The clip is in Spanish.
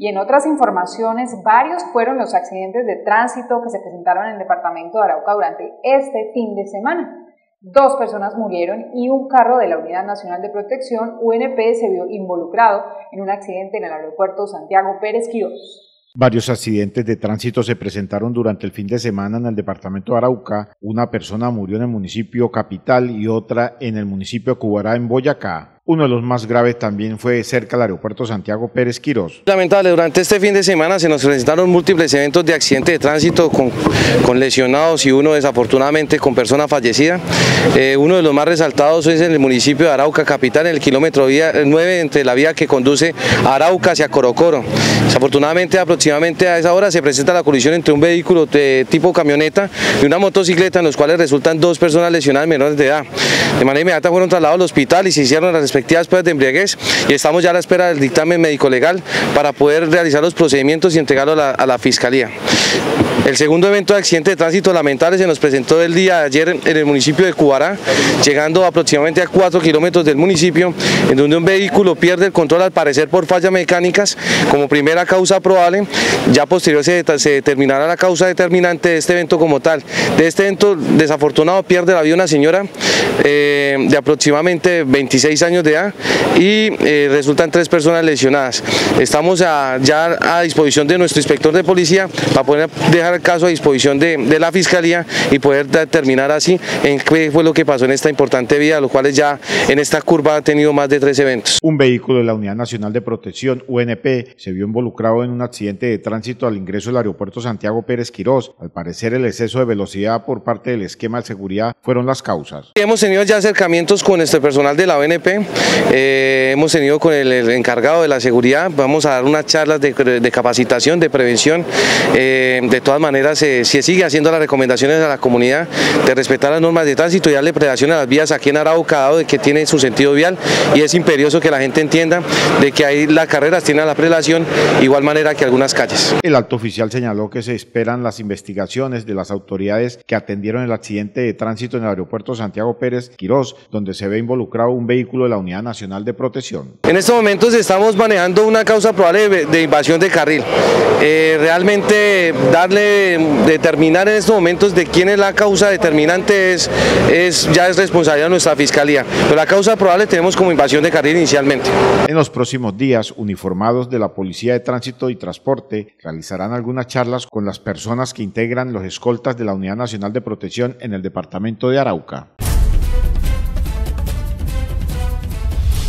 Y en otras informaciones, varios fueron los accidentes de tránsito que se presentaron en el departamento de Arauca durante este fin de semana. Dos personas murieron y un carro de la Unidad Nacional de Protección, UNP, se vio involucrado en un accidente en el aeropuerto Santiago Pérez Quirós. Varios accidentes de tránsito se presentaron durante el fin de semana en el departamento de Arauca. Una persona murió en el municipio capital y otra en el municipio Cubará, en Boyacá. Uno de los más graves también fue cerca del aeropuerto Santiago Pérez Quirós. Lamentable, durante este fin de semana se nos presentaron múltiples eventos de accidente de tránsito con, con lesionados y uno desafortunadamente con persona fallecida. Eh, uno de los más resaltados es en el municipio de Arauca, capital, en el kilómetro 9 entre la vía que conduce a Arauca hacia Corocoro. Desafortunadamente, aproximadamente a esa hora se presenta la colisión entre un vehículo de tipo camioneta y una motocicleta en los cuales resultan dos personas lesionadas menores de edad. De manera inmediata fueron trasladados al hospital y se hicieron las pruebas de embriaguez y estamos ya a la espera del dictamen médico legal para poder realizar los procedimientos y entregarlo a la Fiscalía. El segundo evento de accidente de tránsito lamentable se nos presentó el día de ayer en el municipio de Cubará, llegando aproximadamente a 4 kilómetros del municipio, en donde un vehículo pierde el control al parecer por fallas mecánicas como primera causa probable, ya posterior se, determinará la causa determinante de este evento como tal. De este evento desafortunado pierde la vida una señora eh, de aproximadamente 26 años de edad y eh, resultan tres personas lesionadas. Estamos ya a disposición de nuestro inspector de policía para poder dejar el caso a disposición de, de, la Fiscalía y poder determinar así en qué fue lo que pasó en esta importante vía, los cuales ya en esta curva ha tenido más de tres eventos. Un vehículo de la Unidad Nacional de Protección, UNP, se vio involucrado en un accidente de tránsito al ingreso del aeropuerto Santiago Pérez Quirós. Al parecer el exceso de velocidad por parte del esquema de seguridad fueron las causas. Hemos tenido ya acercamientos con este personal de la ONP, eh, hemos tenido con el, el, encargado de la seguridad, vamos a dar unas charlas de, de capacitación, de prevención, eh, de todas maneras se, se, sigue haciendo las recomendaciones a la comunidad de respetar las normas de tránsito y darle predación a las vías aquí en Arauca, dado de que tiene su sentido vial y es imperioso que la gente entienda de que ahí las carreras tienen la prelación igual manera que algunas calles. El alto oficial señaló que se esperan las investigaciones de las autoridades que atendieron el accidente de tránsito en el aeropuerto Santiago Pérez Quirós, donde se ve involucrado un vehículo de la Unidad Nacional de Protección. En estos momentos estamos manejando una causa probable de, de invasión de carril. Eh, realmente darle, determinar en estos momentos de quién es la causa determinante es, es, ya es responsabilidad de nuestra Fiscalía, pero la causa probable tenemos como invasión de carril inicialmente. En los próximos días, uniformados de la Policía de Tránsito y Transporte realizarán algunas charlas con las personas que integran los escoltas de la Unidad Nacional de Protección en el departamento de Arauca.